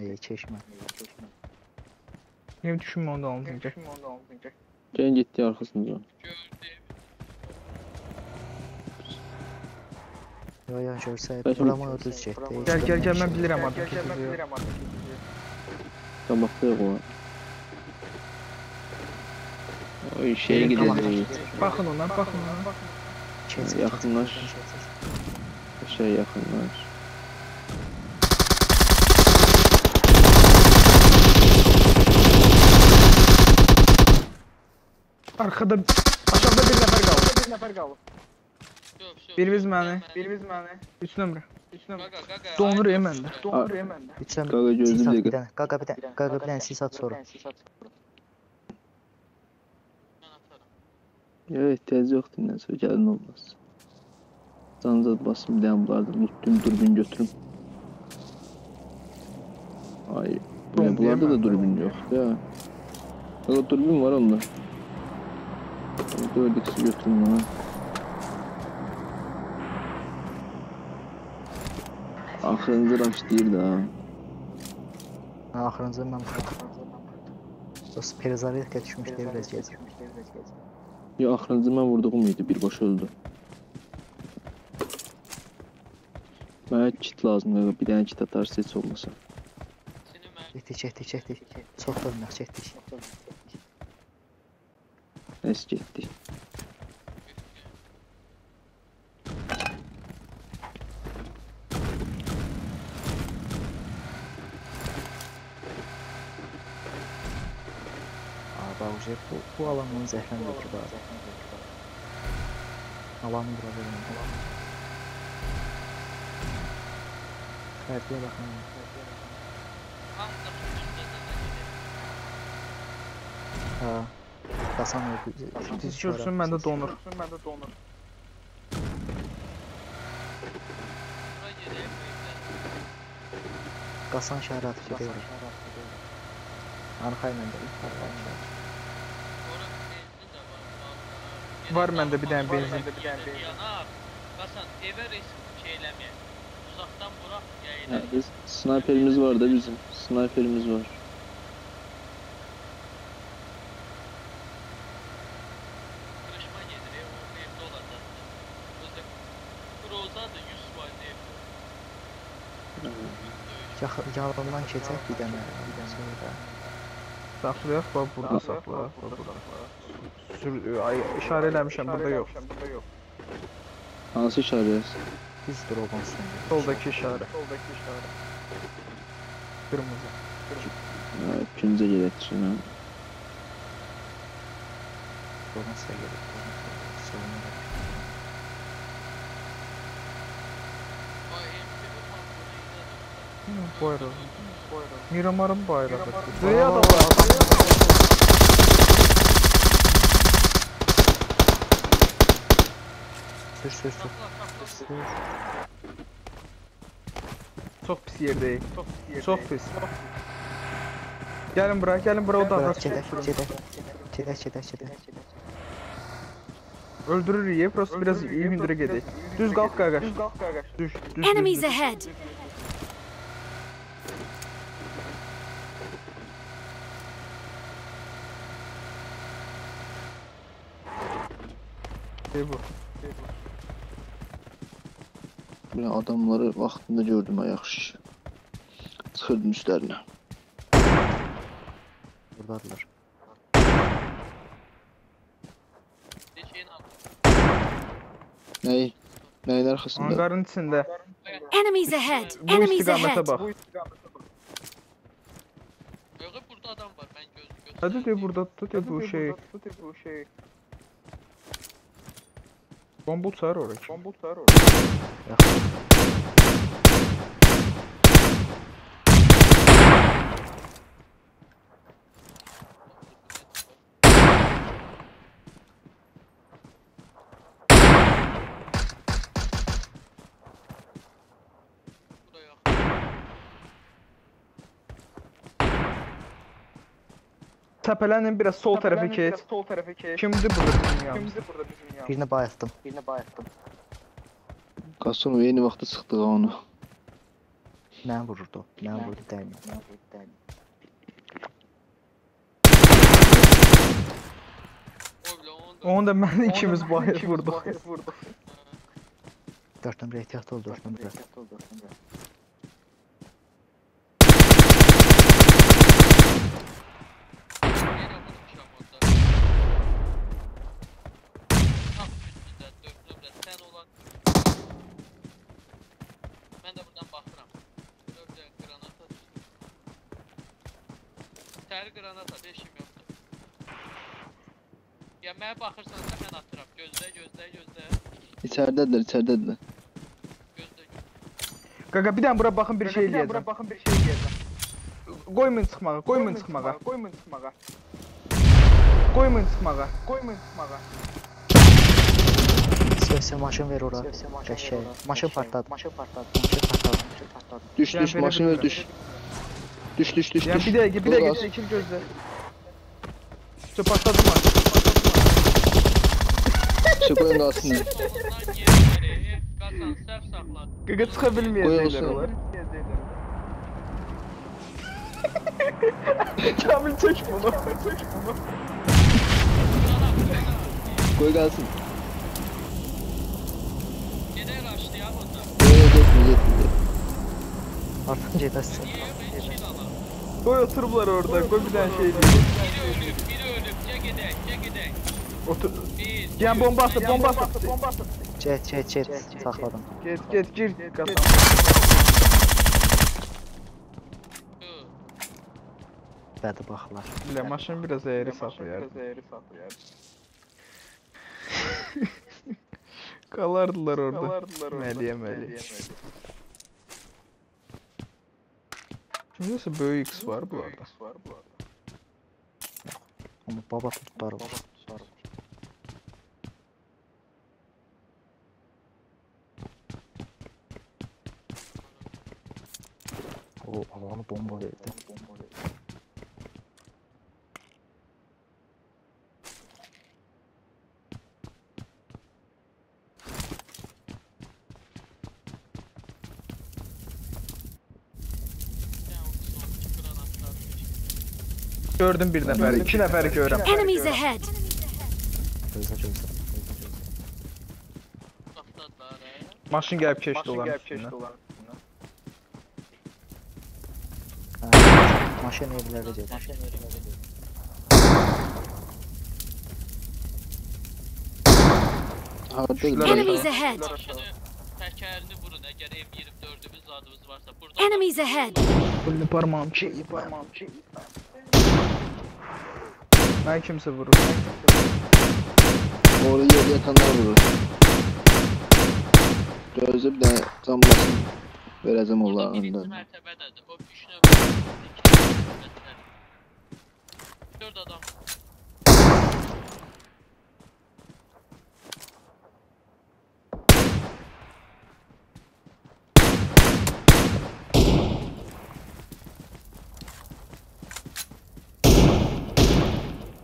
İyi çeşme. Benim düşünme onda olmayacak. Gəlin getdi arxasınca. Yo yo görsə Bəlkə buramı düz getdi. Gel gel gel ben bilirim bilmir. adam kızıyor. Qabaqda yox o. Oy şeyə Tamam. gedəcək. Bakın ona bakın ona. Keç. Şey yaxınlar. Arkada aşağıda bir nefer kaldı. Bir nefer kaldı. Şöp, məni, gəlməni. birimiz məni. Üç nömrə. Üç qaqa, Donur dur, Donur yeməndə. Lütfen Qaqa gözlü sis at bir dənə. Qaqa bir bir dənə sis at sonra. Ya ehtiyacı yoxdur nə sonra olmaz. Canzad basım bir dənə bunlardan unutdum durbin götürüm. Ay. Bunlarda da durbin yoxdur ya. Qaqa durbin var onda. 4x götürüm bana. Axırıncı raş deyir də. Ha, axırıncı mən Dost deyə biraz gec. Ya axırıncı mən vurduğum idi, birbaşa öldü. Mənə kit lazım, bir dənə kit atarsa heç olmasa. Seni mən Getdik, getdik, getdik. Çox dönmək, getdik. Aa, bax uje bu, bu alanın zəhləndir ki, bax. Alanı bura verin. Xərdiyə baxın. hamıda tutmuşda da Ha. Qasan öldü. Siz görsün məndə donur. Məndə donur. Bura gedək, böyüklər. Qasan şəhərə atıb gedir. Arxa ilə də. Ora benzin də var. məndə bir dənə benzin. bax, gedək, Yanar. Qasan, evə risk şey eləməyək. Uzaqdan vuraq, yayılır. snayperimiz var da bizim. Snayperimiz var. Yanından keçək bir dənə. Bir dənə sonra. Saxlayaq bax burada saxlayaq. bax burada. Sür ay işarə eləmişəm burada yox. Hansı işarəsi? Biz üstündə. Soldakı işarə. Soldakı işarə. Qırmızı. Hə, ikincə gedəcəyəm. Drop'un üstə gedir. Sür sür sür. Saxla, saxla. Sür. Çox pis yerdəyik. Çox pis yerdəyik. Çox pis. Gəlin bura, gəlin bura o dağa. Bırak gedək, gedək. Gedək, gedək, gedək. Öldürürük ya, prosto biraz iyi hündürə gedək. Düz qalx qaqaş. Düz qalx qaqaş. Düz, düz, düz. Enemies düz. ahead! Şey bu. Ben adamları vaxtında gördüm ha yaxşı. Çıxırdım üstlərinə. Buradadılar. Bir şeyin al. Nəyi? Nəyin arxasında? Hangarın içində. Enemies ahead! Bu ahead! bax. Yox, burada adam var, mən göz göz. Hadi de burada tut ya bu şey. bu şey. კომბუც არ ორე. კომბუც არ ორე. Təpələnin biraz sol tərəfə keç. Sol tərəfə keç. Kimdir burada bizim yanımızda? Kimdir burada bizim yanımızda? Birini bayıltdım. Birini bayıltdım. Qasım eyni vaxtda çıxdıq ha onu. Mən vururdu. Mən vurdu. Oy bilə onu da. Onu da mən ikimiz bayır vurduq. 4 nömrə ehtiyat ol 4 nömrə. Yenə Ya mənə baxırsansa mən atıram. Gözlə, gözlə, gözlə. İçəridədirlər, içəridədirlər. Gözlə, gözlə. Qaqa bir dənə bura baxın bir şey eləyəcəm. Bura baxın bir şey eləyəcəm. Qoymayın çıxmağa, qoymayın çıxmağa. Qoymayın çıxmağa. Qoymayın çıxmağa. Qoymayın çıxmağa. Sesiya maşın ver ora. Qəşəng. Maşın partladı. Maşın partladı. Maşın partladı. Düş, Yəni düş, belə maşını ver, bilmirəm. düş. Düş, düş, düş, Yəni düş. bir dəqiqə, bir Dur, dəqiqə, az. çəkil gözlə. Şu partladı mı? Saxla. Qaqa çıxa bilməyəcəklər Qoyulsun. onlar. Kamil çək bunu. Çək bunu. Onda. Yox, yox, getmir, getmir. Artıq gedəsən. Niyə yox, heç şey alalım. Qoy oturublar orada. Qoy bir dənə şey eləyək. Biri ölüb, biri ölüb. Gel gedək, gel gedək. Otur. Yəni bomba atıb, bomba atıb. Get, get, get. Saxladım. Get, get, gir. Bədi baxlar. Bilə, maşın biraz əyri saxlayar. Qalardılar orada. Məliyə, məliyə. Kimdəsə böyük X var bu arada. Amma baba tutları var. O alanı bomba verdi. Yəni o sonuncu qranatlar. Gördüm bir nəfəri, iki nəfəri görürəm. Enemies ahead! Qapdadılar, hə? Maşın gəlib keçdi onların üstündən. Hə, Maşın gedir. Hardadır? Enemies ahead! Təkərini vurun əgər M24-ümüz zadımız varsa. Burada Enemies ahead! Bunu parmağım ki, parmağım ki. Mən kimsə vurur. Orada yerdə yatanlar vurur. Gözlə bir dənə camlasın. Verəcəm Burada onların birinci mərtəbədədir. O üç 4 adam.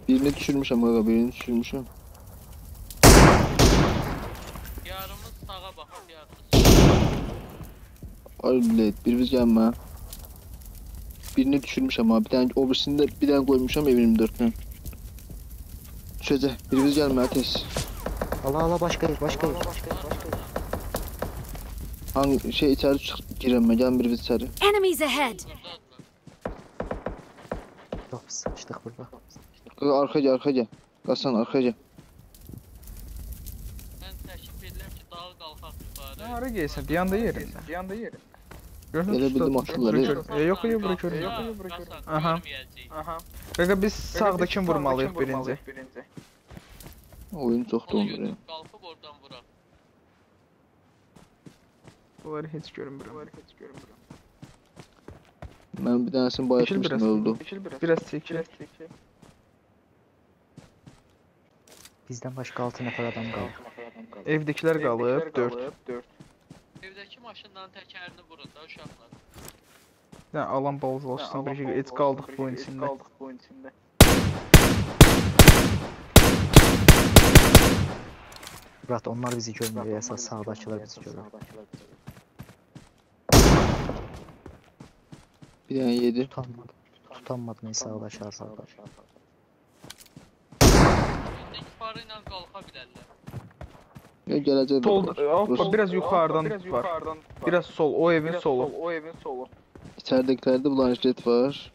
Birini düşürmüş ama aga birini düşürmüş ama. Yarımız sağa bak yarımız. Ay bilet bir biz gelme. Birini düşürmüşəm ha, bir dənə o birisini də bir dənə qoymuşam M24-dən. Düşəcək, bir biz gəlmə tez. Ala ala başqa yer, başqa yer. Hangi şey içəri çıx girəm mən, gəlin bir biz içəri. Enemies ahead! Biz sıçdıq burada. Qaqa arxa gəl, arxa gəl. Qasan arxa gəl. Mən təklif edirəm ki, dağa qalxaq yuxarı. Hara geysən? Bir yanda yerin. Bir yanda yerin. Gördün Elə mü? bildim Stop. atırlar, Bura e. gör- yox, yox, bura görürəm. Yox, Yox, bura görürəm. Qasan, Aha. Aha. Qaqa biz sağda kim vurmalıyıq birinci? Oyun çox Onu dondur. ya. götür, qalxıb oradan vuraq. Bunları heç görmürəm. Bunları heç görmürəm. Mən bir dənəsini Çəkil bayatmışdım, biraz. öldü. Biraz çəkil. Bizdən başqa 6 nəfər adam qaldı. Evdəkilər qalıb 4. Evdəki maşınların təkərini vurun da uşaqlar. Yəni alan balzlaşsın bir şey. Heç qaldıq bu içində. Murat onlar bizi görmür, əsas sağdakılar bizi görür. Bir tane yedi. Tutanmadım. Tutanmadım hesabı aşağıda. İndiki parı ilə qalxa bilərlər. Ya gelecek Sol, bak. hoppa, Burası- biraz yukarıdan var. Biraz sol, o evin solu. O evin solu. İçeridekilerde blanşet var.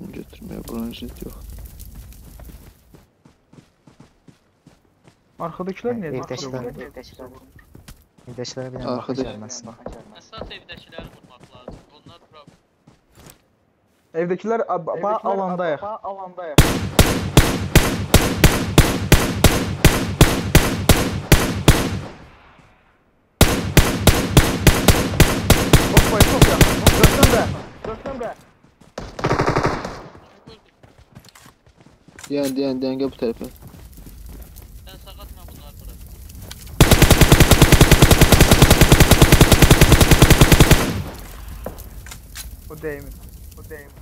Götürmeye blanşet yok. Arkadakiler ne? evdekiler. Bir dənə Arkada- baxış gəlməsin. Əsas evdəkiləri vurmaq lazım. Onlar problem. Evdekiler ab- ba alandayıq. alandayıq. Hoppa, çok yakın. Dörtdən də. Öldür. Diyen diyen diyen gel bu tarafa. Sən sağatma bunlar bura. O değmiş. O değmiş.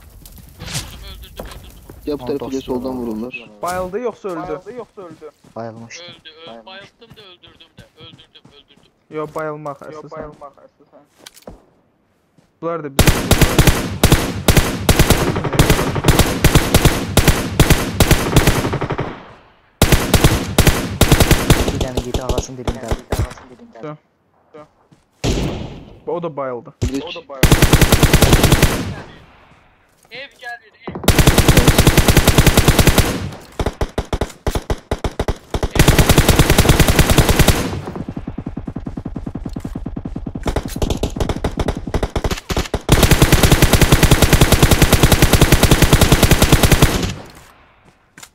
Öldürdüm, öldürdüm, öldürdüm. Gel bu tarafa gel soldan vururlar. Bayıldı yoksa öldü. Bayıldı yoxsa öldü. Bayılmışdı. Öldü, öldü. Bayıldım da öldürdüm de. Öldürdüm, öldürdüm. Yo bayılmaq Yox, əsasən. bayılmaq əsasən. Bunlar da bizim. Bir dənə yedi ağacın dibində. O da bayıldı. O da bayıldı. Ev gəlir, ev.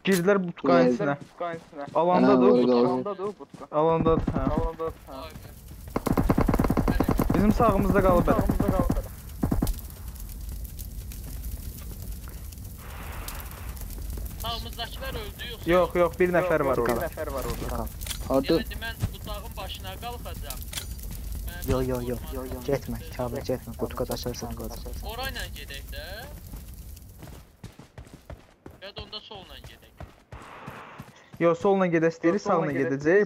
Girdiler bu tıkanın Girdiler. içine. Qaynısına. Alandadır Ha, o. orada. Alandadır o butka. Alandadır. Ha. Alandadır. ha. Vay be. Bizim sağımızda qalıb belə. Sağımızda qaldı. Sağımızdakılar öldü yoxsa? Yox, yox, bir nəfər var Bir orada. nəfər var orada. Harda? Yəni mən bu dağın başına qalxacam. Mənim Yo yo yo. vurmam Getmə. Kabir getmə. Qutuqa açarsan qalacaq. Orayla gedək də. Ya da onda solla gedək. Yo, solla gedə istəyirik, Solla sağına sağına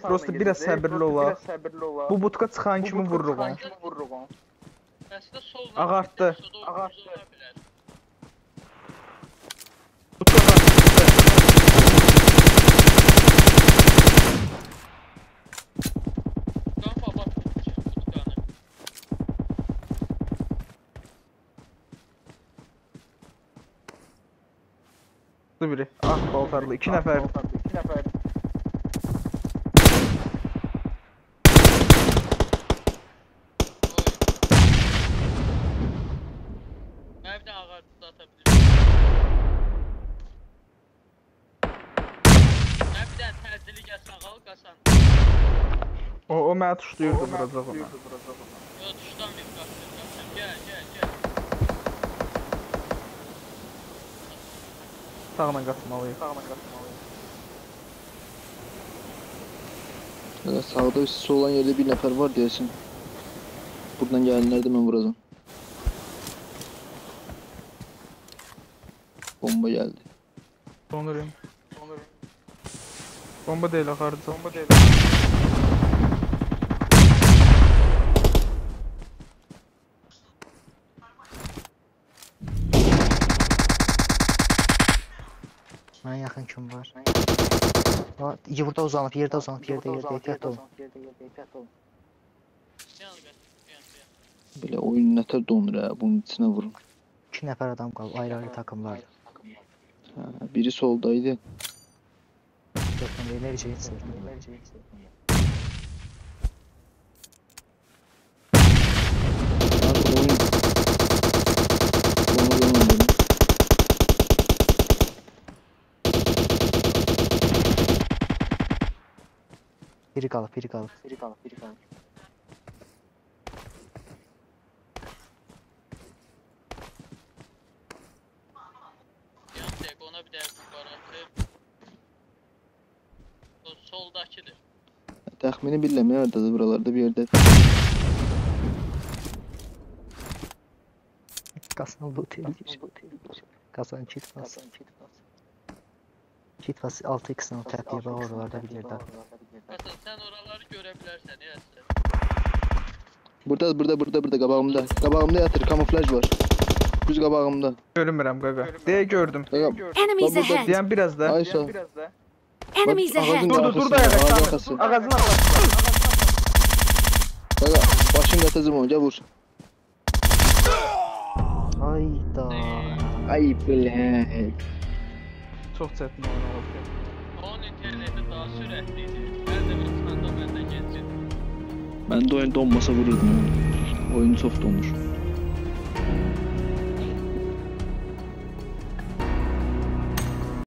Prosta biraz səbirli olaq. Bu butka çıxan kimi vururuq onu. Ağartdı. Butka biri. Ah, paltarlı. İki nəfər. İki Snapper. Evdə ağac ata bilirəm. Nə bir dənə təcili gəlsən qal, qasan. O, o məni tuşlayırdı, vuracaq ona. Yox, tuşlamayıb, qaçdım, qaçdım. Gəl, gəl, gəl. Sağla qaçmalıyıq. Sağla qaçmalıyıq. Ya sağda siz olan yerde bir nefer var diyesin. Buradan gelenler de ben vuracağım. Bomba geldi. Donurayım. Onu Bomba deyil axardı. bomba deyil. Mənə yaxın kim var? Aa, Burada uzanıb, yerdə uzanıb, yerdə, yerdə, ehtiyatlı olun. Böyle oyun neter donur ha. Bunun içine vurun. 2 nəfər adam qalıb, ayrı-ayrı takımlardır. Ha, biri soldaydı. Dörtdən də enerji heç Abi oyun... Onu ben oynadım. Biri qalıb, biri qalıb. Biri qalıb, biri qalıb. Yan tek ona bir yuxarı atıb. O soldakıdır. Təxmini bilirəm nerede buralarda bir yerde. Qasan loot edir. Qasan kit bas. Kit bas 6x-lə o təpiyə bax oralarda bir yerdə. Hasan sən oraları görə bilərsən, ya. Burada, burada, burada, burada qabağımda. Qabağımda yatır, kamuflaj var. Düz qabağımda. Görünmürəm qaqa. Deyə gördüm. Qaqa, Enemies ahead! Deyən biraz da. ay sağ. Enemies ahead! Dur, dur, dur da ayağa, ağacın arkasında. Qaqa, başın qatacım onu, gəl vur. Hayda. Ay bilək. Çox çətin oyun oldu. Onun interneti daha sürətli idi. Hər dəfə çıxanda məndə gec idi. Mən də oyun donmasa vururdum. Oyun çox donur.